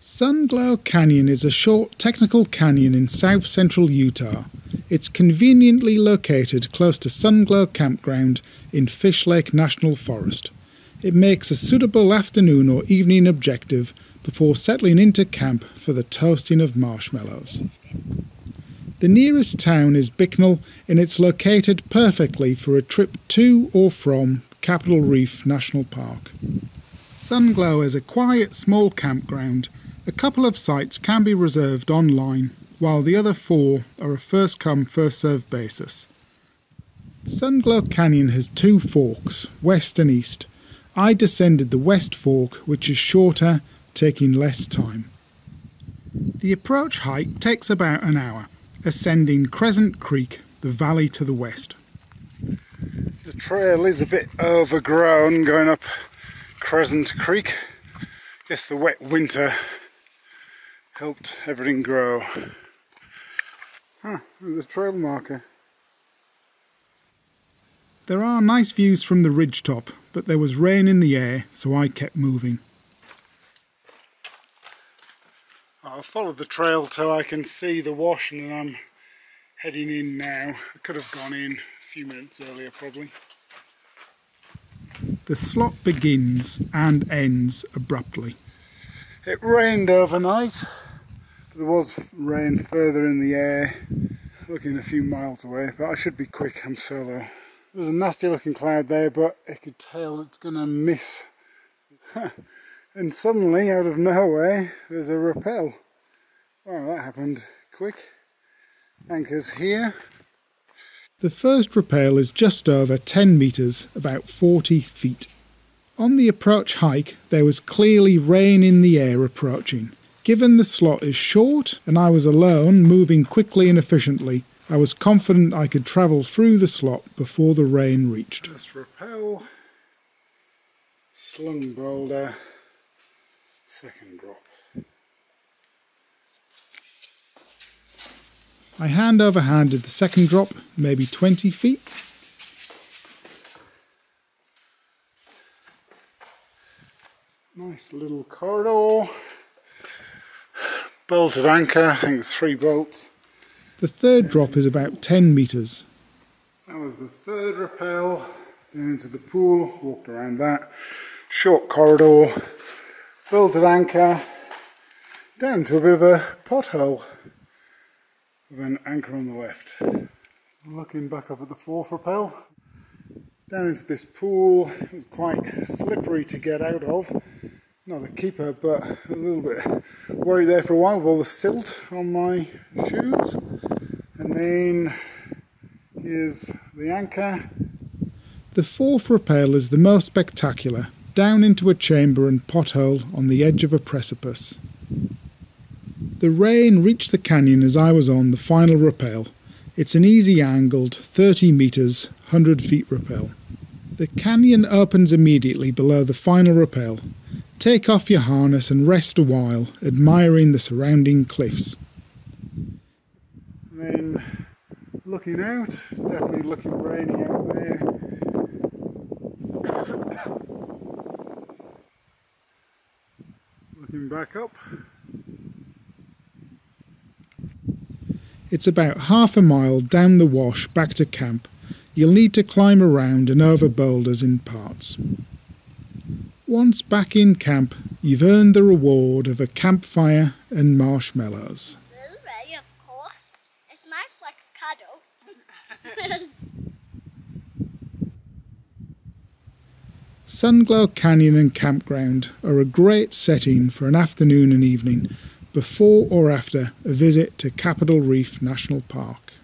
Sunglow Canyon is a short technical canyon in south central Utah. It's conveniently located close to Sunglow Campground in Fishlake National Forest. It makes a suitable afternoon or evening objective before settling into camp for the toasting of marshmallows. The nearest town is Bicknell and it's located perfectly for a trip to or from Capitol Reef National Park. Sunglow is a quiet small campground. A couple of sites can be reserved online, while the other four are a first come first served basis. Sunglow Canyon has two forks, west and east. I descended the west fork, which is shorter taking less time. The approach hike takes about an hour, ascending Crescent Creek, the valley to the west. The trail is a bit overgrown going up Crescent Creek. I Guess the wet winter helped everything grow. There's a trail marker. There are nice views from the ridgetop, but there was rain in the air, so I kept moving. I'll follow the trail till I can see the wash and I'm heading in now. I could have gone in a few minutes earlier probably. The slot begins and ends abruptly. It rained overnight. There was rain further in the air, looking a few miles away, but I should be quick, I'm solo. There's a nasty looking cloud there, but I could tell it's gonna miss. and suddenly, out of nowhere, there's a rappel. Well, that happened quick. Anchors here. The first rappel is just over 10 metres, about 40 feet. On the approach hike, there was clearly rain in the air approaching. Given the slot is short and I was alone, moving quickly and efficiently, I was confident I could travel through the slot before the rain reached. Just rappel, slung boulder, second drop. I hand over handed the second drop, maybe 20 feet. Nice little corridor. Bolted anchor, I think it's three bolts. The third drop is about 10 metres. That was the third rappel. Down into the pool, walked around that. Short corridor, bolted anchor, down to a bit of a pothole with an anchor on the left. Looking back up at the fourth rappel, down into this pool. It was quite slippery to get out of. Not a keeper, but a little bit worried there for a while with all the silt on my shoes. And then here's the anchor. The fourth rappel is the most spectacular, down into a chamber and pothole on the edge of a precipice. The rain reached the canyon as I was on the final rappel. It's an easy angled 30 metres, 100 feet rappel. The canyon opens immediately below the final rappel. Take off your harness and rest a while, admiring the surrounding cliffs. And then looking out, definitely looking rainy out there. looking back up. It's about half a mile down the wash back to camp. You'll need to climb around and over boulders in parts. Once back in camp, you've earned the reward of a campfire and marshmallows. Very, of course. It's nice like a cuddle. Sunglow Canyon and Campground are a great setting for an afternoon and evening before or after a visit to Capitol Reef National Park.